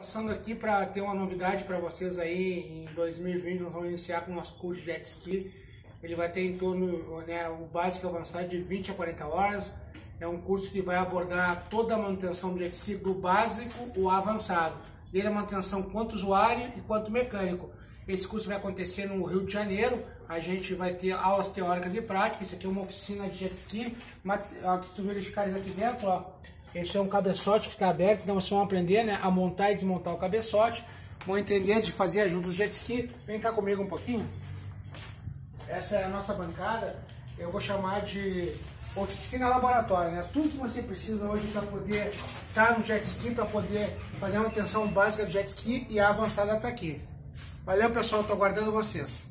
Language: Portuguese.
Passando aqui para ter uma novidade para vocês aí, em 2020 nós vamos iniciar com o nosso curso de jet ski. Ele vai ter em torno, né, o básico avançado de 20 a 40 horas. É um curso que vai abordar toda a manutenção do jet ski, do básico ao avançado. Desde a manutenção quanto usuário e quanto mecânico. Esse curso vai acontecer no Rio de Janeiro. A gente vai ter aulas teóricas e práticas. Isso aqui é uma oficina de jet ski. Se tu verificares aqui dentro, ó, esse é um cabeçote que está aberto, então vocês vão aprender né, a montar e desmontar o cabeçote. Vão entender de fazer juntos o jet ski. Vem cá comigo um pouquinho. Essa é a nossa bancada. Eu vou chamar de oficina laboratório, né? Tudo que você precisa hoje para poder estar tá no jet ski, para poder fazer a manutenção básica do jet ski e a avançada está aqui. Valeu, pessoal. Estou aguardando vocês.